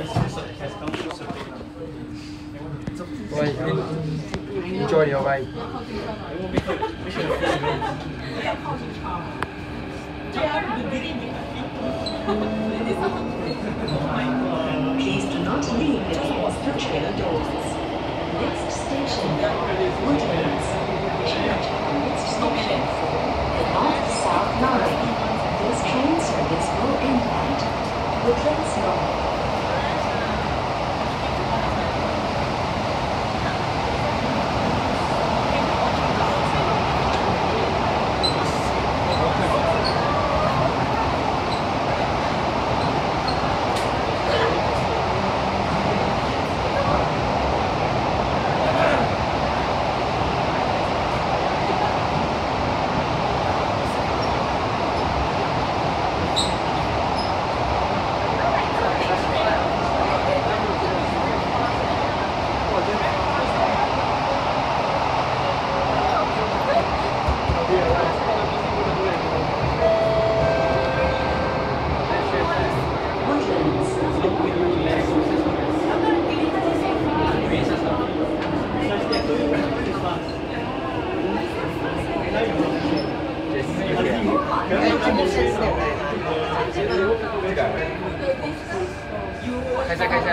Wait, enjoy your ride. Please do not leave the doors for trailer doors. Next station, Woodlands. Change next station, the North-South Line. This train service will end at Woodlands 开车，开车。